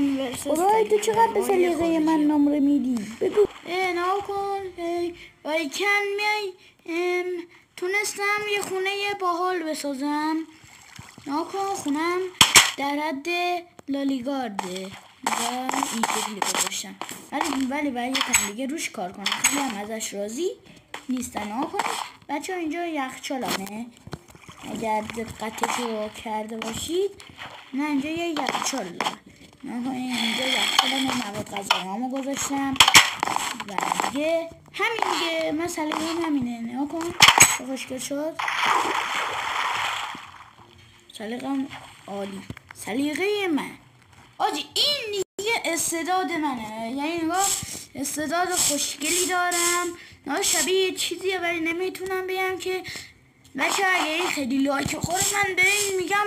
من ورسس تو چقدر به سلیقه من نمره میدی بگو نه کن ولی کن ام، تونستم یه خونه باحال بسازم ناکن خونم در حد لالیگارده و این شکلی گذاشتم ولی ولی باید یکم دیگه روش کار کنم خیلی هم ازش راضی نیستن ناکن بچه اینجا یخچالمه اگر دقتش رو کرده باشید نه اینجا یه یخچال دارم ناکن اینجا یخچالمه مواد غذاییامو گذاشتم. و دیگه همین دیگه. مسئله این همینه. نگاه کن. خوشگل شد. سلیقم عالی. سلیقه من. آجی این دیگه استعداد منه. یعنی نگاه استعداد خوشگلی دارم. نه شبیه چیزیه ولی نمی‌تونم بگم که بچه اگه این خیلی لایک خوره من به این میگم